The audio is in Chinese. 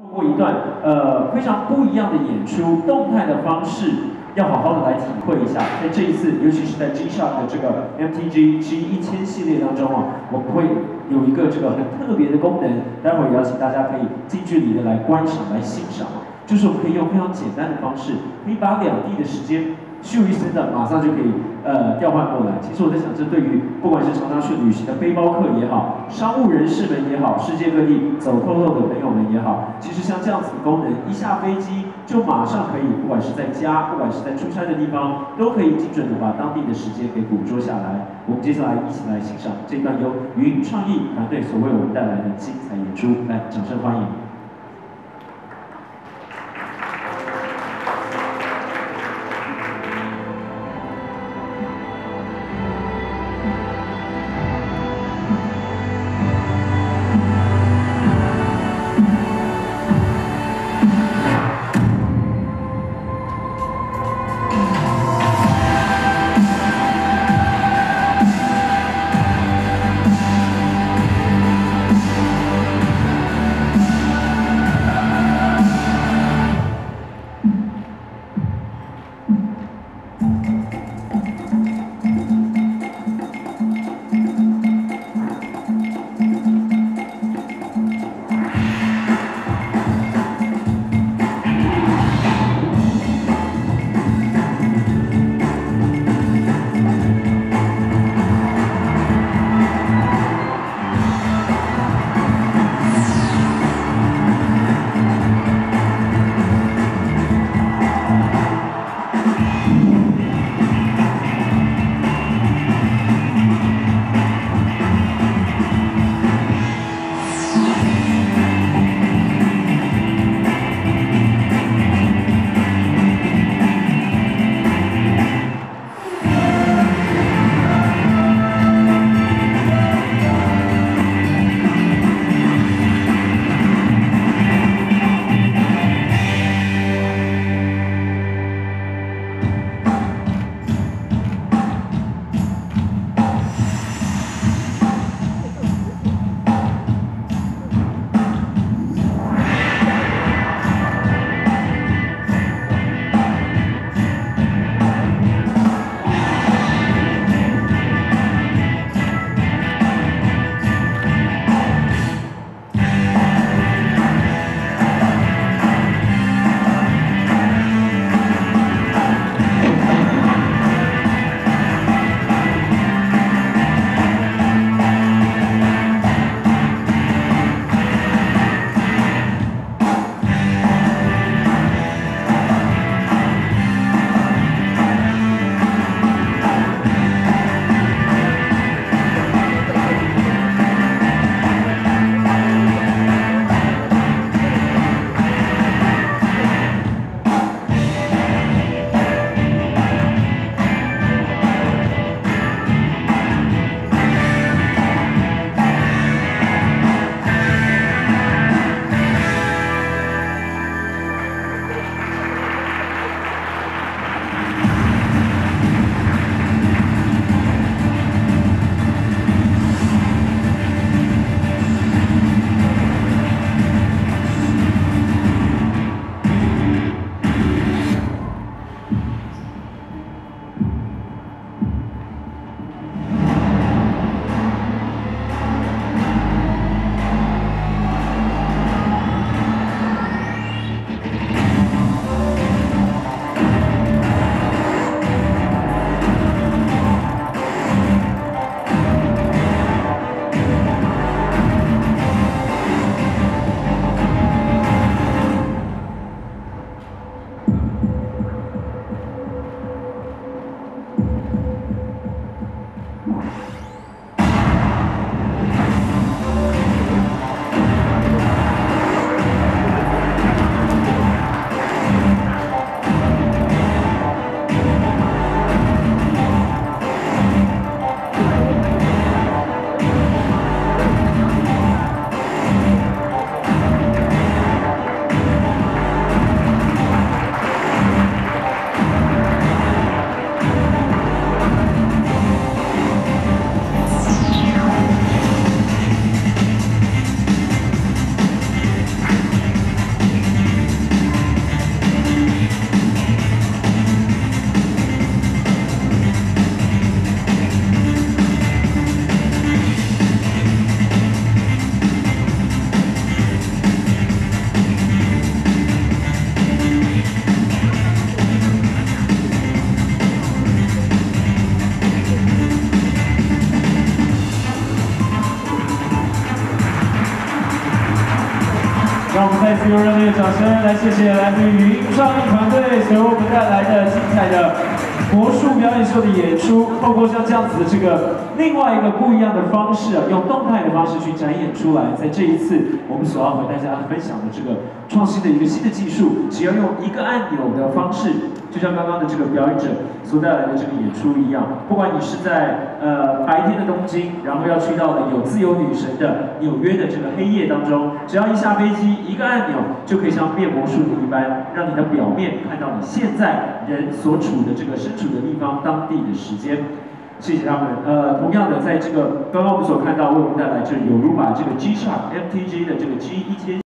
通过一段呃非常不一样的演出，动态的方式，要好好的来体会一下。在这一次，尤其是在 G Shock 的这个 MTG G 一千系列当中啊，我们会有一个这个很特别的功能，待会儿邀请大家可以近距离的来观赏、来欣赏。就是我们可以用非常简单的方式，可以把两地的时间咻一声的马上就可以呃调换过来。其实我在想，这对于不管是常常去旅行的背包客也好，商务人士们也好，世界各地走透透的朋友们也好，其实像这样子的功能，一下飞机就马上可以，不管是在家，不管是在出差的地方，都可以精准的把当地的时间给捕捉下来。我们接下来一起来欣赏这段由云创意团队所为我们带来的精彩演出，来，掌声欢迎。让我们再次用热烈的掌声来谢谢来自于云创意团队给我们带来的精彩的魔术表演秀的演出。透过像这样子的这个另外一个不一样的方式，用动态的方式去展演出来。在这一次我们所要和大家分享的这个创新的一个新的技术，只要用一个按钮的方式。就像刚刚的这个表演者所带来的这个演出一样，不管你是在呃白天的东京，然后要去到了有自由女神的纽约的这个黑夜当中，只要一下飞机，一个按钮就可以像变魔术一般，让你的表面看到你现在人所处的这个身处的地方当地的时间。谢谢他们。呃，同样的，在这个刚刚我们所看到为我们带来这有如把这个 G Sharp MTG 的这个 G 一千。